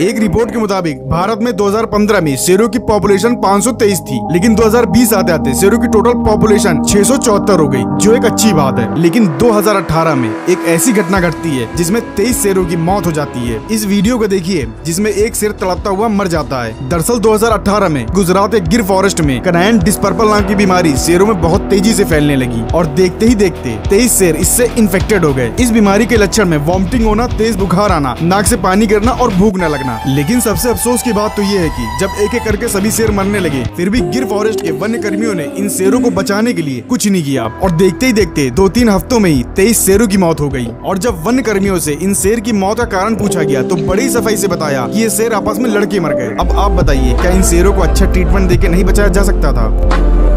एक रिपोर्ट के मुताबिक, भारत में 2015 में शेरों की पॉपुलेशन 523 थी, लेकिन 2020 आते आते शेरों की टोटल पॉपुलेशन छह सौ चौहत्तर हो गई, जो एक अच्छी बात है। लेकिन 2018 में एक ऐसी घटना घटती है, जिसमें 23 शेरों की मौत हो जाती है। इस वीडियो को देखिए, जिसमें एक शेर तड़पता हुआ मर जाता है। दरअसल 2018 में गुजरात के गिर फॉरेस्ट में कनायन डिस्पर्पल नाम की बीमारी शेरों में बहुत तेज़ी ऐसी फैलने लगी, और देखते ही देखते तेईस शेर इससे इन्फेक्टेड हो गए। इस बीमारी के लक्षण में वॉमिटिंग होना, तेज बुखार आना, नाक ऐसी पानी गिरना और भूख न लगना। लेकिन सबसे अफसोस की बात तो ये है कि जब एक एक करके सभी शेर मरने लगे, फिर भी गिर फॉरेस्ट के वन्य कर्मियों ने इन शेरों को बचाने के लिए कुछ नहीं किया। और देखते ही देखते दो तीन हफ्तों में ही तेईस शेरों की मौत हो गई। और जब वन कर्मियों से इन शेर की मौत का कारण पूछा गया तो बड़ी सफ़ाई से बताया कि ये शेर आपस में लड़के मर गए। अब आप बताइए, क्या इन शेरों को अच्छा ट्रीटमेंट देके नहीं बचाया जा सकता था?